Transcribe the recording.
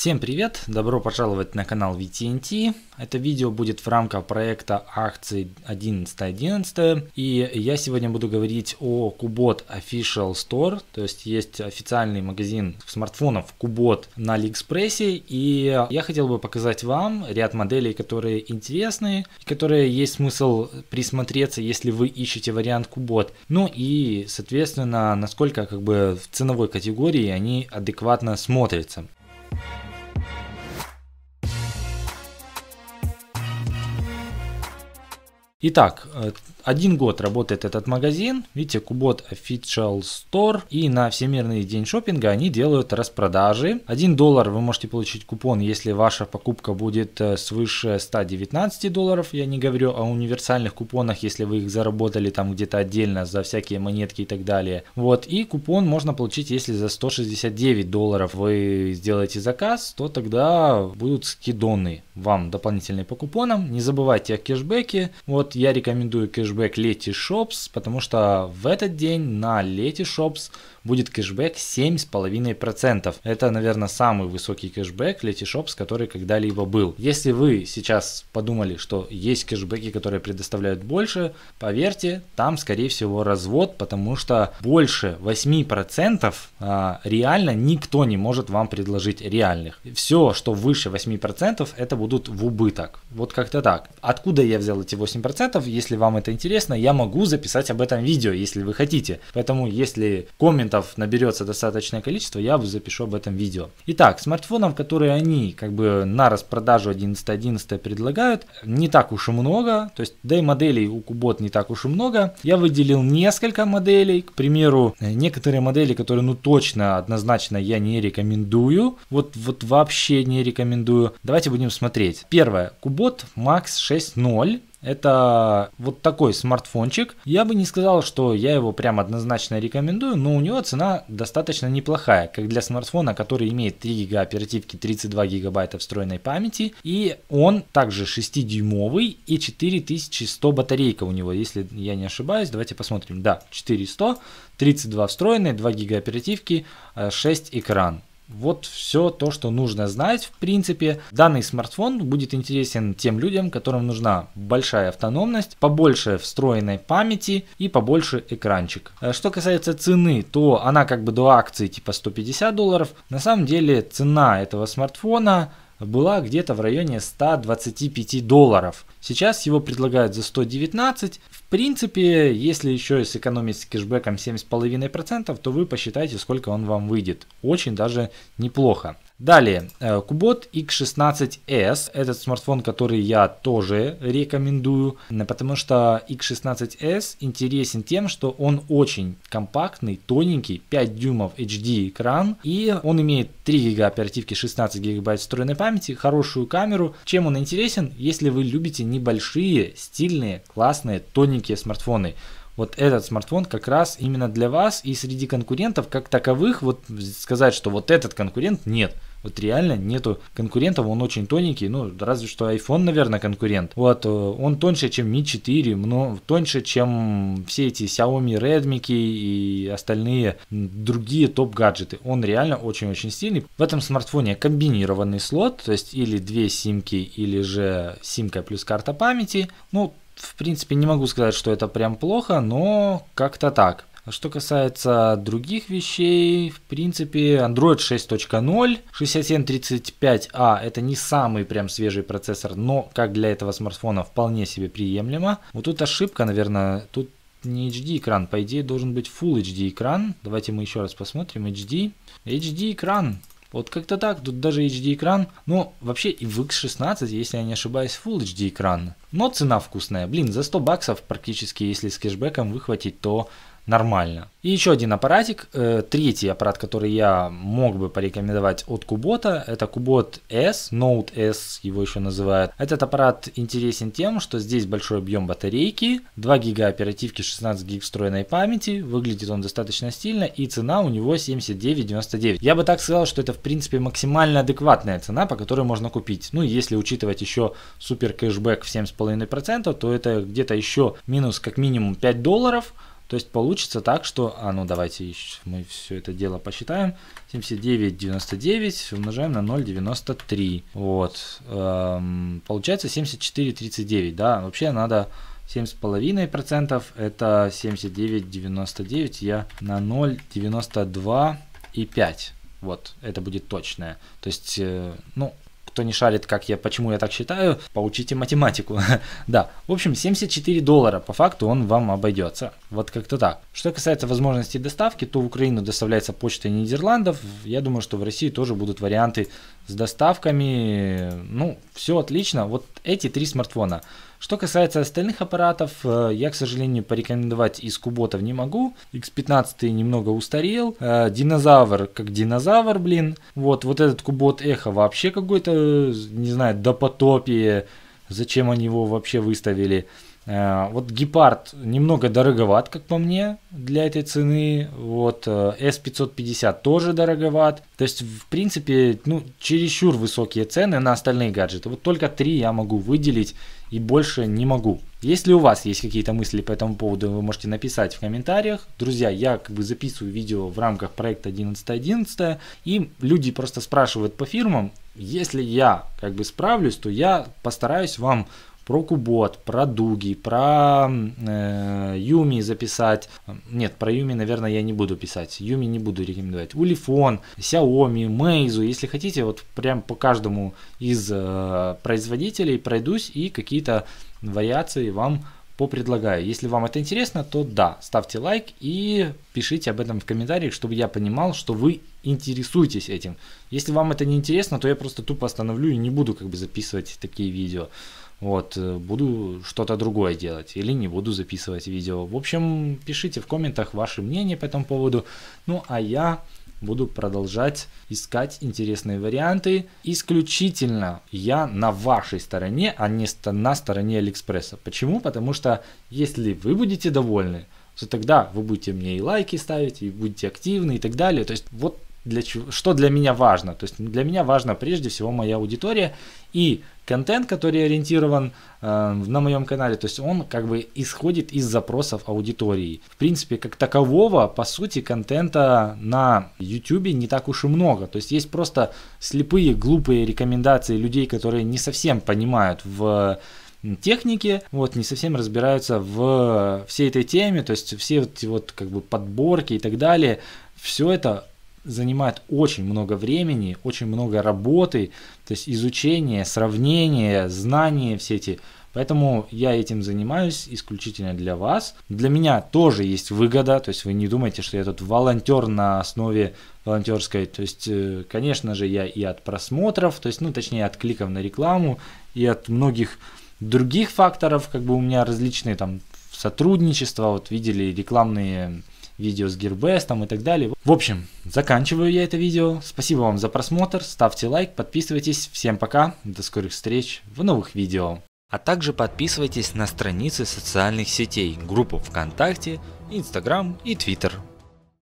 Всем привет! Добро пожаловать на канал VTNT. Это видео будет в рамках проекта акций 11.11. И я сегодня буду говорить о Kubot Official Store. То есть есть официальный магазин смартфонов Kubot на Алиэкспрессе. И я хотел бы показать вам ряд моделей, которые интересны, которые есть смысл присмотреться, если вы ищете вариант Kubot. Ну и, соответственно, насколько как бы в ценовой категории они адекватно смотрятся. Итак, э, один год работает этот магазин, видите, Кубот Official Store, и на Всемирный день шопинга они делают распродажи. 1 доллар вы можете получить купон, если ваша покупка будет э, свыше 119 долларов, я не говорю о универсальных купонах, если вы их заработали там где-то отдельно за всякие монетки и так далее. Вот, и купон можно получить, если за 169 долларов вы сделаете заказ, то тогда будут скидоны вам дополнительные по купонам. Не забывайте о кэшбэке, вот я рекомендую кэшбэк Leti потому что в этот день на Leti будет кэшбэк 7,5%. Это, наверное, самый высокий кэшбэк Leti Shops, который когда-либо был. Если вы сейчас подумали, что есть кэшбэки, которые предоставляют больше, поверьте, там, скорее всего, развод, потому что больше 8% а, реально никто не может вам предложить реальных. Все, что выше 8%, это будут в убыток. Вот как-то так. Откуда я взял эти 8%? Если вам это интересно, я могу записать об этом видео, если вы хотите. Поэтому, если комментов наберется достаточное количество, я запишу об этом видео. Итак, смартфонов, которые они как бы на распродажу 11.11 .11 предлагают, не так уж и много. То есть, да и моделей у Кубот не так уж и много. Я выделил несколько моделей. К примеру, некоторые модели, которые ну точно, однозначно я не рекомендую. Вот, вот вообще не рекомендую. Давайте будем смотреть. Первое. Кубот Max 6.0. Это вот такой смартфончик. Я бы не сказал, что я его прям однозначно рекомендую, но у него цена достаточно неплохая, как для смартфона, который имеет 3 ГБ оперативки, 32 ГБ встроенной памяти. И он также 6-дюймовый и 4100 батарейка у него, если я не ошибаюсь. Давайте посмотрим. Да, 4100, 32 встроенные, 2 ГБ оперативки, 6 экран. Вот все то, что нужно знать. В принципе, данный смартфон будет интересен тем людям, которым нужна большая автономность, побольше встроенной памяти и побольше экранчик. Э, что касается цены, то она как бы до акции типа 150 долларов. На самом деле цена этого смартфона была где-то в районе 125 долларов. Сейчас его предлагают за 119. В принципе, если еще сэкономить с кэшбэком 7,5%, то вы посчитайте, сколько он вам выйдет. Очень даже неплохо. Далее, э, X16S, этот смартфон, который я тоже рекомендую, потому что X16S интересен тем, что он очень компактный, тоненький, 5 дюймов HD экран, и он имеет 3 ГБ оперативки, 16 ГБ встроенной памяти, хорошую камеру. Чем он интересен? Если вы любите небольшие, стильные, классные, тоненькие смартфоны вот этот смартфон как раз именно для вас и среди конкурентов как таковых вот сказать, что вот этот конкурент нет. Вот реально нету конкурентов, он очень тоненький, ну, разве что iPhone, наверное, конкурент. Вот, э, он тоньше, чем Mi 4, но тоньше, чем все эти Xiaomi, Redmi и остальные другие топ-гаджеты. Он реально очень-очень сильный. В этом смартфоне комбинированный слот, то есть или две симки, или же симка плюс карта памяти. Ну, в принципе, не могу сказать, что это прям плохо, но как-то так. А что касается других вещей, в принципе, Android 6.0, 6735A это не самый прям свежий процессор, но как для этого смартфона вполне себе приемлемо. Вот тут ошибка, наверное, тут не HD экран, по идее должен быть Full HD экран. Давайте мы еще раз посмотрим HD. HD экран, вот как-то так, тут даже HD экран. Но вообще и в X16, если я не ошибаюсь, Full HD экран. Но цена вкусная. Блин, за 100 баксов практически, если с кэшбэком выхватить, то нормально. И еще один аппаратик, э, третий аппарат, который я мог бы порекомендовать от Кубота, это Кубот S, Note S его еще называют. Этот аппарат интересен тем, что здесь большой объем батарейки, 2 гига оперативки, 16 гиг встроенной памяти, выглядит он достаточно стильно и цена у него 79,99. Я бы так сказал, что это в принципе максимально адекватная цена, по которой можно купить. Ну если учитывать еще супер кэшбэк в 7,5%, то это где-то еще минус как минимум 5 долларов, То есть получится так, что, а ну давайте мы все это дело посчитаем. 79,99 умножаем на 0,93. Вот. Эм, получается 74,39, да. Вообще надо 7,5%, это 79,99 я на 0,92,5. Вот, это будет точное. То есть, э, ну, кто не шарит, как я, почему я так считаю, поучите математику. да, в общем, 74 доллара по факту он вам обойдется. Вот как-то так. Что касается возможности доставки, то в Украину доставляется почта Нидерландов. Я думаю, что в России тоже будут варианты с доставками. Ну, все отлично. Вот эти три смартфона. Что касается остальных аппаратов, э, я, к сожалению, порекомендовать из куботов не могу. X15 немного устарел. Э, динозавр как динозавр, блин. Вот, вот этот кубот эхо вообще какой-то, не знаю, допотопие. Зачем они его вообще выставили? Э, вот гепард немного дороговат, как по мне, для этой цены. Вот S550 э, тоже дороговат. То есть, в принципе, ну, чересчур высокие цены на остальные гаджеты. Вот только три я могу выделить и больше не могу. Если у вас есть какие-то мысли по этому поводу, вы можете написать в комментариях. Друзья, я как бы записываю видео в рамках проекта 11.11, .11, и люди просто спрашивают по фирмам, если я как бы справлюсь, то я постараюсь вам про Кубот, про Дуги, про э, Юми записать. Нет, про Юми, наверное, я не буду писать. Юми не буду рекомендовать. Улифон, Xiaomi, Meizu. Если хотите, вот прям по каждому из э, производителей пройдусь и какие-то вариации вам попредлагаю. Если вам это интересно, то да, ставьте лайк и пишите об этом в комментариях, чтобы я понимал, что вы интересуетесь этим. Если вам это не интересно, то я просто тупо остановлю и не буду как бы записывать такие видео. Вот, э, буду что-то другое делать или не буду записывать видео. В общем, пишите в комментах ваше мнение по этому поводу. Ну, а я буду продолжать искать интересные варианты. Исключительно я на вашей стороне, а не на стороне Алиэкспресса. Почему? Потому что если вы будете довольны, то тогда вы будете мне и лайки ставить, и будете активны и так далее. То есть вот для чего, что для меня важно. То есть для меня важно прежде всего моя аудитория и контент, который ориентирован э, на моем канале, то есть он как бы исходит из запросов аудитории. В принципе, как такового, по сути, контента на YouTube не так уж и много. То есть есть просто слепые, глупые рекомендации людей, которые не совсем понимают в техники, вот, не совсем разбираются в всей этой теме, то есть все эти вот как бы подборки и так далее, все это занимает очень много времени, очень много работы, то есть изучение, сравнение, знания все эти. Поэтому я этим занимаюсь исключительно для вас. Для меня тоже есть выгода, то есть вы не думайте, что я тут волонтер на основе волонтерской. То есть, э, конечно же, я и от просмотров, то есть, ну, точнее, от кликов на рекламу, и от многих других факторов, как бы у меня различные там сотрудничества, вот видели рекламные видео с Gearbest и так далее. В общем, заканчиваю я это видео. Спасибо вам за просмотр, ставьте лайк, подписывайтесь. Всем пока, до скорых встреч в новых видео. А также подписывайтесь на страницы социальных сетей, группу ВКонтакте, Инстаграм и Твиттер.